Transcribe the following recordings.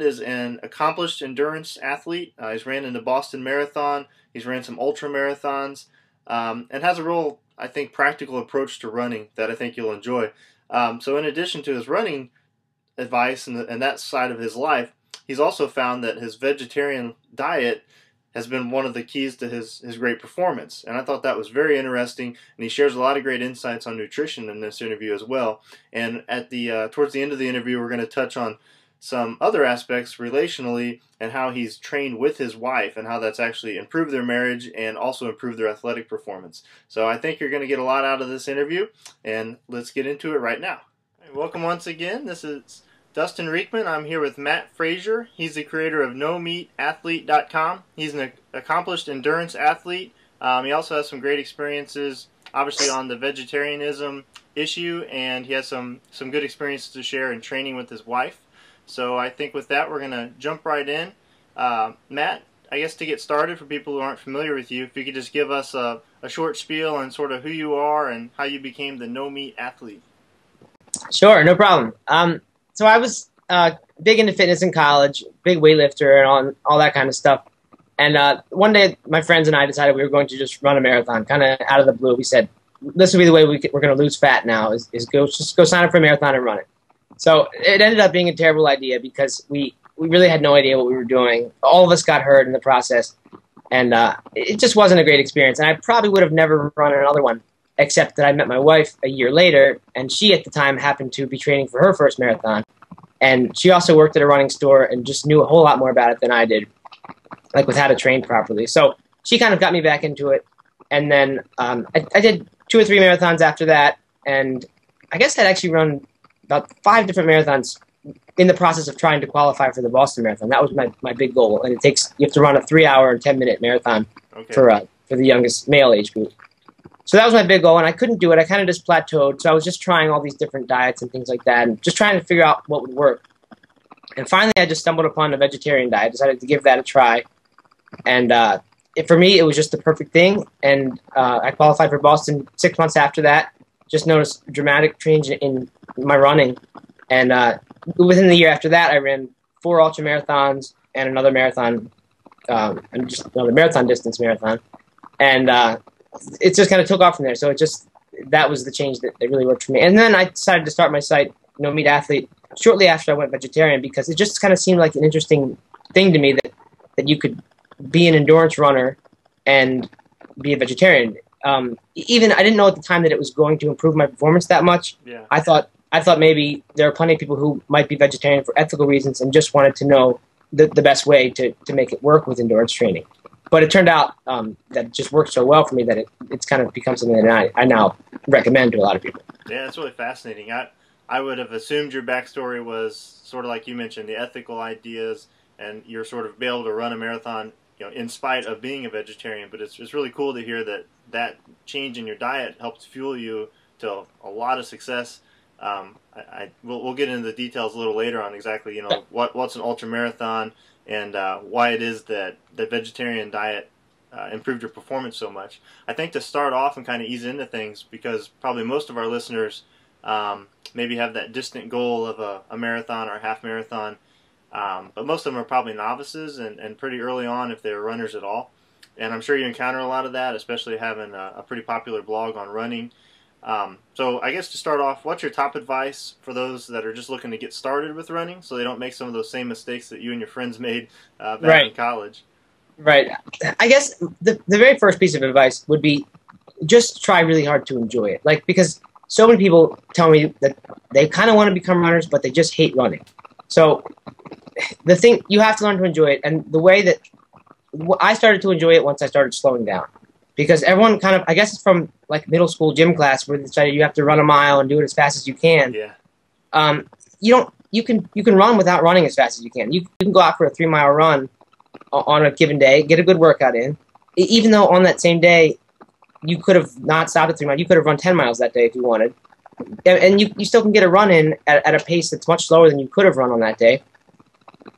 is an accomplished endurance athlete. Uh, he's ran in the Boston Marathon. He's ran some ultra marathons, um, and has a real, I think, practical approach to running that I think you'll enjoy. Um, so, in addition to his running advice and, the, and that side of his life, he's also found that his vegetarian diet has been one of the keys to his, his great performance. And I thought that was very interesting. And he shares a lot of great insights on nutrition in this interview as well. And at the uh, towards the end of the interview, we're going to touch on some other aspects relationally and how he's trained with his wife and how that's actually improved their marriage and also improved their athletic performance. So I think you're going to get a lot out of this interview, and let's get into it right now. Welcome once again. This is Dustin Riechmann. I'm here with Matt Frazier. He's the creator of NoMeatAthlete.com. He's an accomplished endurance athlete. Um, he also has some great experiences, obviously, on the vegetarianism issue, and he has some, some good experiences to share in training with his wife. So I think with that, we're going to jump right in. Uh, Matt, I guess to get started for people who aren't familiar with you, if you could just give us a, a short spiel on sort of who you are and how you became the no meat athlete. Sure, no problem. Um, so I was uh, big into fitness in college, big weightlifter and all, all that kind of stuff. And uh, one day, my friends and I decided we were going to just run a marathon, kind of out of the blue. We said, "This will be the way we are going to lose fat now: is, is go just go sign up for a marathon and run it." So it ended up being a terrible idea because we, we really had no idea what we were doing. All of us got hurt in the process, and uh, it just wasn't a great experience. And I probably would have never run another one, except that I met my wife a year later, and she at the time happened to be training for her first marathon. And she also worked at a running store and just knew a whole lot more about it than I did, like with how to train properly. So she kind of got me back into it. And then um, I, I did two or three marathons after that, and I guess I'd actually run about five different marathons in the process of trying to qualify for the Boston Marathon. That was my, my big goal, and it takes you have to run a three hour and ten minute marathon okay. for uh, for the youngest male age group. So that was my big goal, and I couldn't do it. I kind of just plateaued. So I was just trying all these different diets and things like that, and just trying to figure out what would work. And finally, I just stumbled upon a vegetarian diet. I decided to give that a try, and uh, it, for me, it was just the perfect thing. And uh, I qualified for Boston six months after that. Just noticed a dramatic change in my running. And uh, within the year after that, I ran four ultra marathons and another marathon, um, and just another marathon distance marathon. And uh, it just kind of took off from there. So it just that was the change that, that really worked for me. And then I decided to start my site, No Meat Athlete, shortly after I went vegetarian because it just kind of seemed like an interesting thing to me that that you could be an endurance runner and be a vegetarian. Um, even I didn't know at the time that it was going to improve my performance that much. Yeah. I thought I thought maybe there are plenty of people who might be vegetarian for ethical reasons and just wanted to know the, the best way to, to make it work with endurance training. But it turned out um, that it just worked so well for me that it, it's kind of become something that I, I now recommend to a lot of people. Yeah, that's really fascinating. I, I would have assumed your backstory was sort of like you mentioned, the ethical ideas, and you're sort of able to run a marathon, you know, in spite of being a vegetarian. But it's it's really cool to hear that that change in your diet helped fuel you to a lot of success um, I, I we'll, we'll, get into the details a little later on exactly you know what what's an ultra marathon and uh, why it is that the vegetarian diet uh, improved your performance so much. I think to start off and kind of ease into things because probably most of our listeners um, maybe have that distant goal of a, a marathon or a half marathon, um, but most of them are probably novices and, and pretty early on if they're runners at all. And I'm sure you encounter a lot of that, especially having a, a pretty popular blog on running um, so I guess to start off, what's your top advice for those that are just looking to get started with running, so they don't make some of those same mistakes that you and your friends made uh, back right. in college? Right. I guess the the very first piece of advice would be just try really hard to enjoy it. Like because so many people tell me that they kind of want to become runners, but they just hate running. So the thing you have to learn to enjoy it, and the way that I started to enjoy it once I started slowing down because everyone kind of I guess it's from like middle school gym class where they decided you have to run a mile and do it as fast as you can. Yeah. Um, you don't you can you can run without running as fast as you can. You, you can go out for a three mile run on a given day, get a good workout in, even though on that same day you could have not stopped at three miles. You could have run ten miles that day if you wanted, and, and you, you still can get a run in at, at a pace that's much slower than you could have run on that day,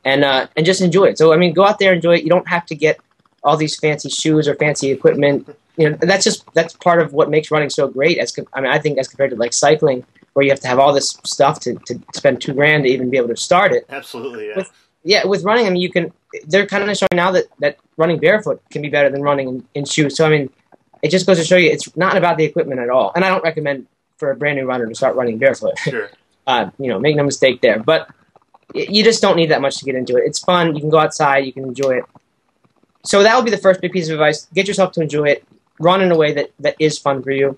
and uh, and just enjoy it. So I mean, go out there, enjoy it. You don't have to get all these fancy shoes or fancy equipment. You know, that's just that's part of what makes running so great. As I mean, I think as compared to like cycling, where you have to have all this stuff to, to spend two grand to even be able to start it. Absolutely, yeah. With, yeah, with running, I mean, you can. They're kind of showing now that that running barefoot can be better than running in, in shoes. So I mean, it just goes to show you it's not about the equipment at all. And I don't recommend for a brand new runner to start running barefoot. Sure. uh, you know, make no mistake there. But y- you just don't need that much to get into it. It's fun. You can go outside. You can enjoy it. So that would be the first big piece of advice. Get yourself to enjoy it. Run in a way that, that is fun for you.